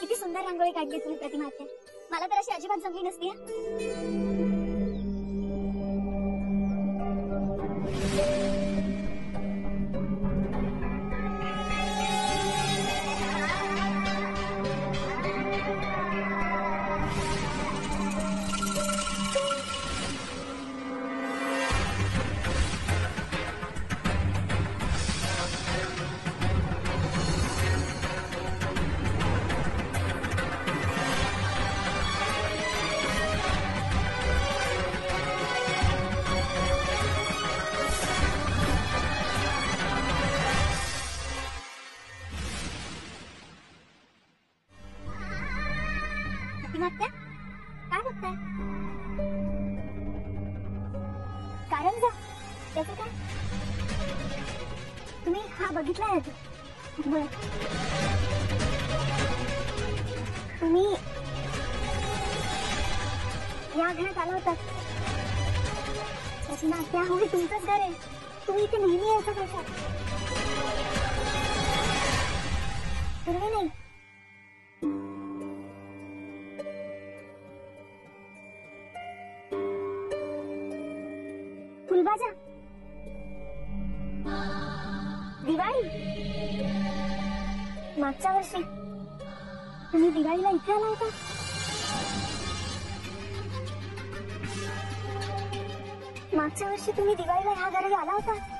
किती सुंदर रांगोळी काढली तुम्ही प्रतिमा मला तर अशी अजिबात जमली नसती कारण जा. त्याचं काय? तुम्ही हा बघितलाय आधी बर. तुम्ही या घरात आला होता. त्याची ना त्या होई तुमचंच घर आहे. तुम्ही इथे नेहमी असं कसं नाही? फुलबाजा दिवाळी. मागच्या वर्षी. तुम्ही दिवाळीला इथे आला होता? मागच्या वर्षी तुम्ही दिवाळीला ह्या घरी आला होता?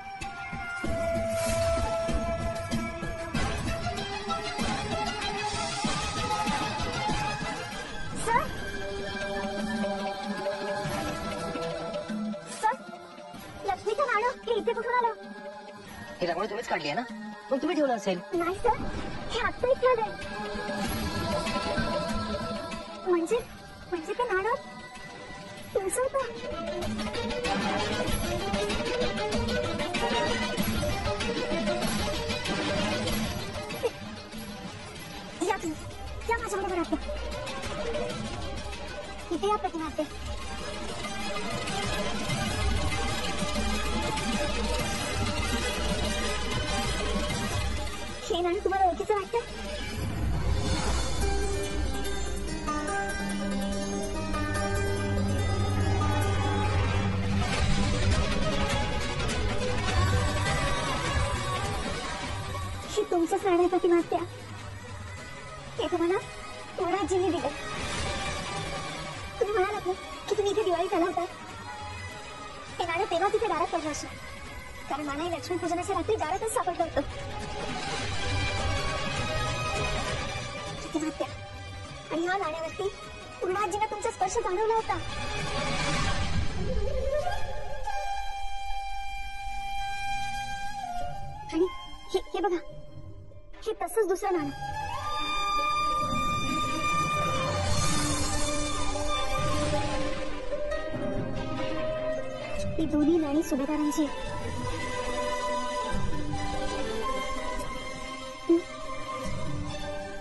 ही तुम्हीच काढली आहे ना? मग तुम्ही ठेवलं असेल. नाही सर हे आत्ता इथे आलंय म्हणजे म्हणजे ते नाणं तुमचं होतं. या तुम्ही या माझ्या आता इथे या प्रतिमा हे तुमचंच नाणं ते तुम्हाला पूर्णाजींनी दिलं. तुम्ही म्हणालात ना की तुम्ही इथे दिवाळी आला होता. हे नाणं तेव्हा तिथे दारात पडलं असं कारण मला लक्ष्मी पूजनाच्या रात्री दारातच सापडलं होतं. आणि ह्या नाण्यावरती पूर्णाजीनं तुमचा स्पर्श जाणवला होता. आणि हे हे बघा. हे तसंच दुसरं नाणं. ही दोन्ही नाणी सुभेदारांची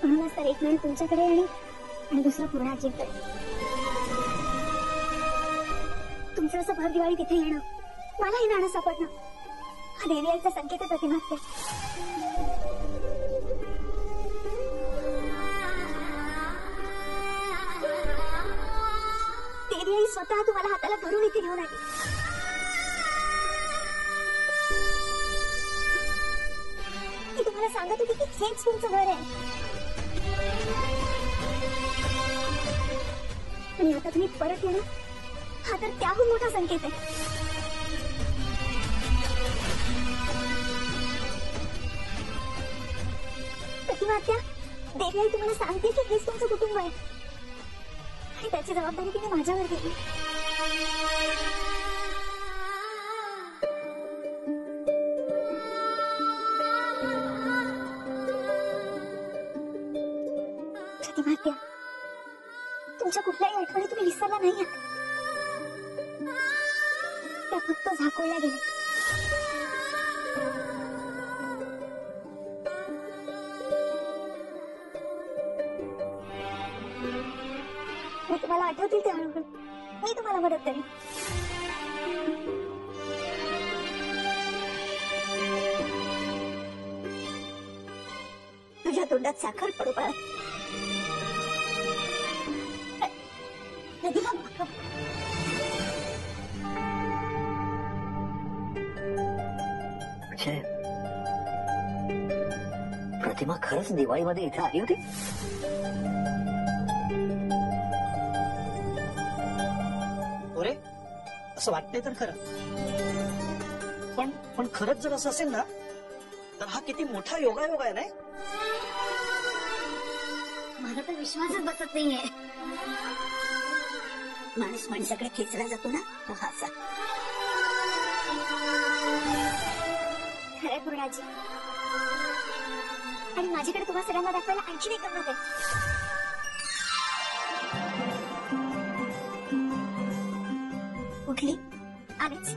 म्हणूनच तर एक नाणी तुमच्याकडे आणि आणि दुसरं पूर्ण पूर्णाजीकडे तुमचं असं भर दिवाळी तिथे येणं मला हे नाणं सापडणं. हा देवी आईचा संकेत आहे. स्वतः तुम्हाला हाताला धरून इथे घेऊन आली. ती तुम्हाला सांगत होती की हेच तुमचं घर आहे. आणि आता तुम्ही परत येणं हा तर त्याहून मोठा संकेत आहे. प्रतिमा आत्या देवी आई तुम्हाला सांगते की हेच तुमचं कुटुंब आहे. त्याची जबाबदारी तिने माझ्यावर दिली तुमच्या कुठल्याही आठवणी तुम्ही विसरला नाही आहात तुम्हाला आठवतील ते अनुभव मी तुम्हाला मदत करेन. तुझ्या तोंडात साखर पडू बाळा. म्हणजे प्रतिमा खरंच दिवाळीमध्ये इथे आली होती? असं वाटतंय तर खरं. पण पण खरंच जर असं असेल ना तर हा किती मोठा योगायोग आहे नाही? माझा तर विश्वासच बसत नाहीये. माणूस माणसाकडे खेचला जातो ना तो हासा खरं पूर्णाजी. आणि माझ्याकडे तुम्हा सगळ्यांना दाखवायला आणखी एक गंमत आहे. कुठली आलीच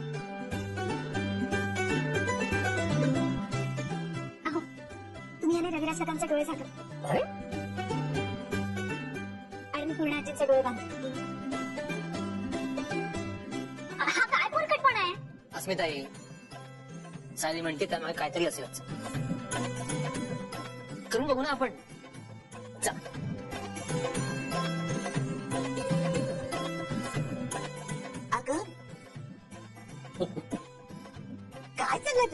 अहो तुम्ही आणि रविराज काकांचे डोळे झाकत अरे अस्मिताई सायली म्हणते त्यामुळे काहीतरी असेलच करून बघू ना आपण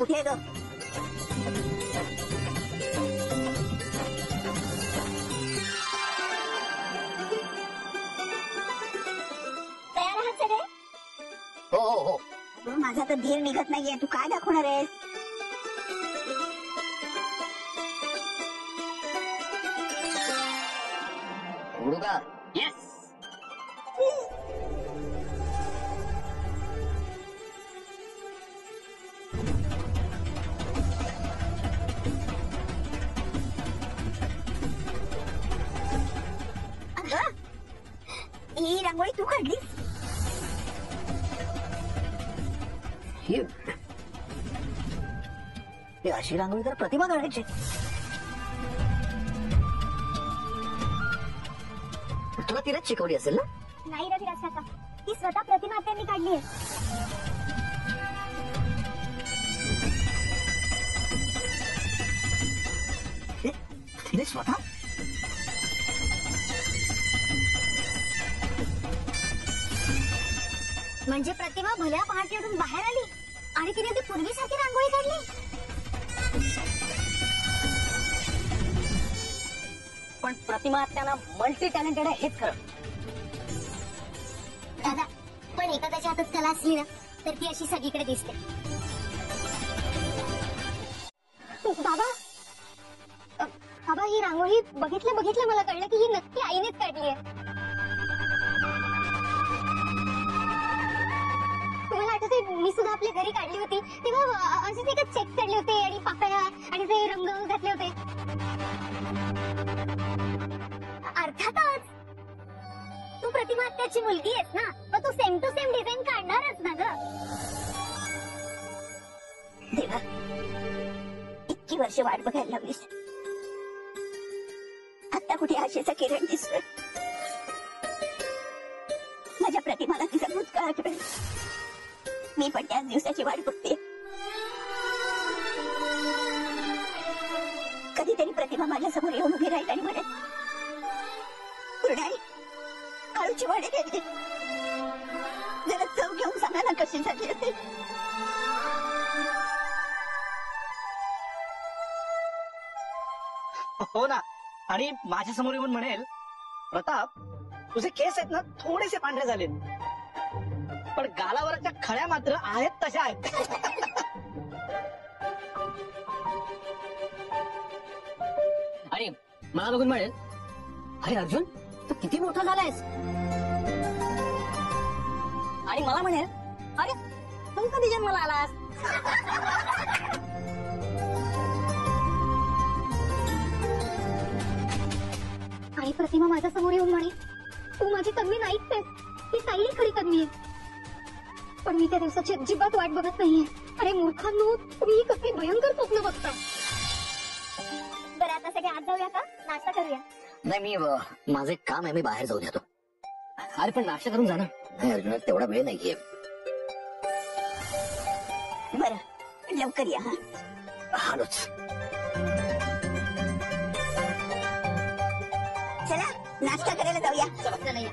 कुठे ग? तयार आहात सगळे? हो हो हो. अगं, माझा तर धीर निघत नाहीये. तू काय दाखवणार आहेस? उघडू का रांगोळी तू काढली ही ही अशी रांगोळी तर प्रतिमा काढायची तुला तिलाच शिकवली असेल ना नाही रविराज काका ही स्वतः प्रतिमा त्यांनी काढली आहे हे, तिने स्वतः म्हणजे प्रतिमा भल्या पहाटेतून बाहेर आली. आणि तिने ती पूर्वीसारखी रांगोळी काढली. पण प्रतिमा त्यांना मल्टी टॅलेंटेड आहे हेच खरं. दादा पण एखाद्याच्या हातात कला असली ना तर ती अशी सगळीकडे दिसते. बाबा! बाबा ही रांगोळी बघितलं बघितलं मला कळलं की ही नक्की आईनेच काढली आहे. मी सुद्धा आपल्या घरी काढली होती. तेव्हा असेच एक चेक चढले होते. आणि पाकळ्या आणि ते रंग घातले होते. अर्थातच तू प्रतिमा त्याची मुलगी आहेस ना? मग तू सेम टू सेम डिझाईन काढणारच ना ग. देवा इतकी वर्ष वाट बघायला लागलीस आता कुठे आशेचा किरण दिसतोय? माझ्या प्रतिमाला तिचा भूतकाळ आठवेल मी पण त्याच दिवसाची वाट बघते. कधीतरी प्रतिमा माझ्यासमोर येऊन उभी राहील आणि म्हणत पूर्णाई काळूची वाडे गेली जरा चव घेऊन सांगा ना कशी झाली असेल हो ना. आणि माझ्यासमोर येऊन म्हणेल प्रताप तुझे केस आहेत ना थोडेसे पांढरे झाले पण गालावरच्या खळ्या मात्र आहेत तशा आहेत. आणि मला बघून म्हणेल अरे अर्जुन तू किती मोठा झालायस आणि मला म्हणेल अरे तू कधी जन्माला आलास? आई प्रतिमा माझ्यासमोर येऊन म्हणे तू माझी कन्वी नाहीच आहेस. ती सायली खरी कन्वी आहे. पण मी त्या दिवसाची अजिबात वाट बघत नाहीये. अरे मूर्खांनो तुम्ही ही कसली भयंकर स्वप्न बघता. बरं आता सगळे आत जाऊया का? नाश्ता करूया. नाही मी अ, माझं एक काम आहे मी बाहेर जाऊन येतो. अरे पण नाश्ता करून जा ना. नाही अर्जुन तेवढा वेळ नाहीये. बरं लवकर या हा. आलोच. चला नाश्ता करायला जाऊया.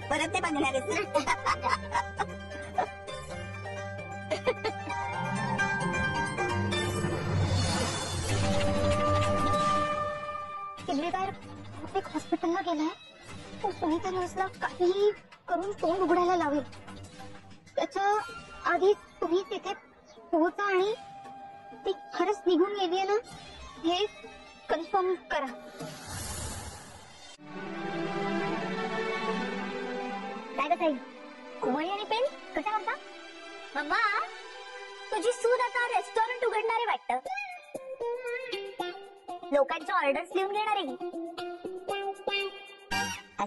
परत ते बांधणार आहेत ना? हॉस्पिटलला गेलाय तो सुनीता नर्सला काहीही करून तोंड उघडायला लावेल. त्याच्या आधी तुम्ही तिथे पोहोचा आणि ती खरंच निघून गेली ना हे कन्फर्म करा. काय ग ताई? वही आणि पेन कशा करता मम्मा तुझी सून आता रेस्टॉरंट उघडणारे वाटत. लोकांच्या ऑर्डर्स लिहून घेणार. आहे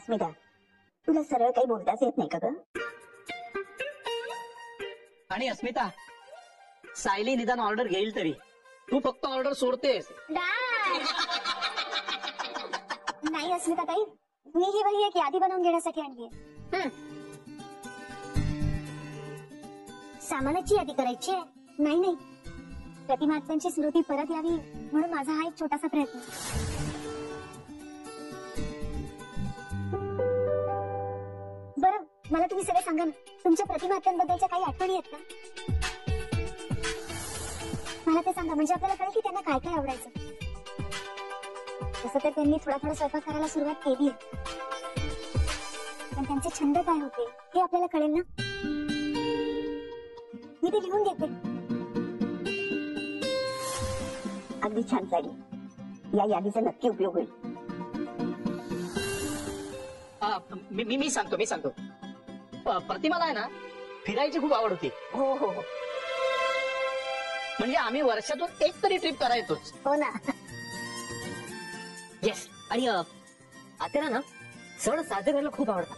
अस्मिता तुला सरळ काही बोलताच येत नाही का ग? आणि अस्मिता सायली निदान ऑर्डर घेईल तरी. तू फक्त ऑर्डर सोडतेस. नाही अस्मिता ताई मी ही वही एक यादी बनवून घेण्यासाठी आणली सामानाची यादी करायची आहे? नाही नाही. प्रतिमातांची स्मृती परत यावी म्हणून माझा हा एक छोटासा प्रयत्न. बरं मला तुम्ही सगळं सांगा ना. तुमच्या प्रतिमातांबद्दलच्या काही आठवणी आहेत का? मला ते सांगा म्हणजे आपल्याला कळेल की त्यांना काय काय आवडायचं. तसं तर त्यांनी थोडा थोडा स्वयंपाक करायला सुरुवात केली पण त्यांचे छंद काय होते हे आपल्याला कळेल ना? मी ते लिहून घेते अगदी छान साडी. या यादीचा नक्की उपयोग होईल. मी मी- मी सांगतो मी सांगतो. प्रतिमाला आहे ना फिरायची खूप आवड होती. हो हो हो. म्हणजे आम्ही वर्षातून एक तरी ट्रिप करायचोच. हो ना. येस आणि अ, आत्याला ना सण साजरे करायला खूप आवडतात.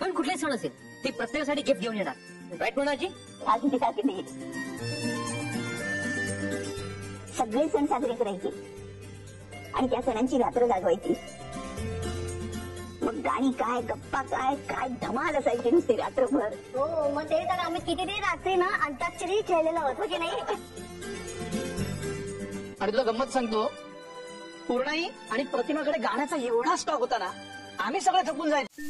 पण कुठलाही सण असेल ते प्रत्येकासाठी गिफ्ट घेऊन येणार. राईट म्हणून अगदी अगदी. सगळे सण साजरे करायचे. आणि त्या सणांची रात्र जागवायची मग गाणी काय गप्पा काय काय धमाल असायची नुसती रात्रभर. हो मग ते तर आम्ही किती ते रात्री ना अंताक्षरी खेळलेलो होतो की नाही? आणि तुला गंमत सांगतो. पूर्णाई आणि प्रतिमाकडे गाण्याचा एवढा स्टॉक होता ना आम्ही सगळे थकून जायचो.